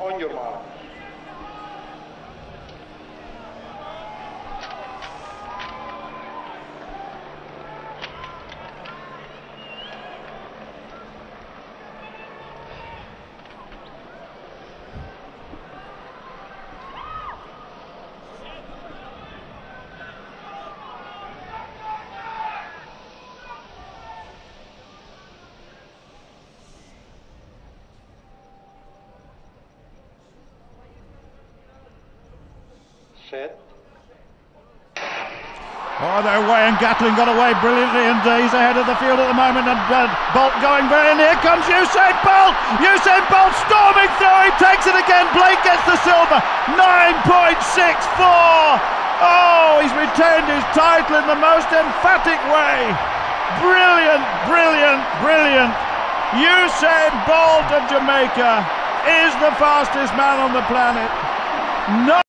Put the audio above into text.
on your mark. Set. Oh, they're away, and Gatlin got away brilliantly, and uh, he's ahead of the field at the moment. And uh, Bolt going very, here comes Usain Bolt. Usain Bolt storming through. He takes it again. Blake gets the silver. 9.64. Oh, he's retained his title in the most emphatic way. Brilliant, brilliant, brilliant. Usain Bolt of Jamaica is the fastest man on the planet. No